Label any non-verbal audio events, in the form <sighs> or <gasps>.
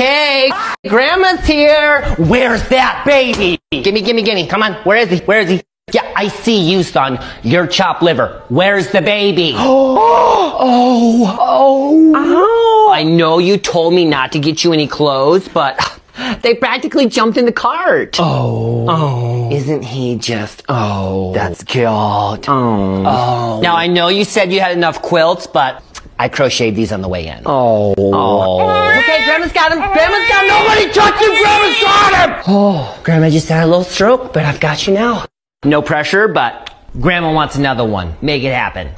Okay, Grandma's here. Where's that baby? Gimme, gimme, gimme. Come on. Where is he? Where is he? Yeah, I see you, son. You're chopped liver. Where's the baby? <gasps> Oh, oh. Oh, I know you told me not to get you any clothes, but <sighs> they practically jumped in the cart. Oh. Oh. Isn't he just, oh. That's cute. Oh. Oh. Now, I know you said you had enough quilts, but I crocheted these on the way in. Oh. Oh. Okay, Grandma's got him. Grandma's got. Nobody touch him. Grandma's got him. Oh, Grandma just had a little stroke, but I've got you now. No pressure, but Grandma wants another one. Make it happen.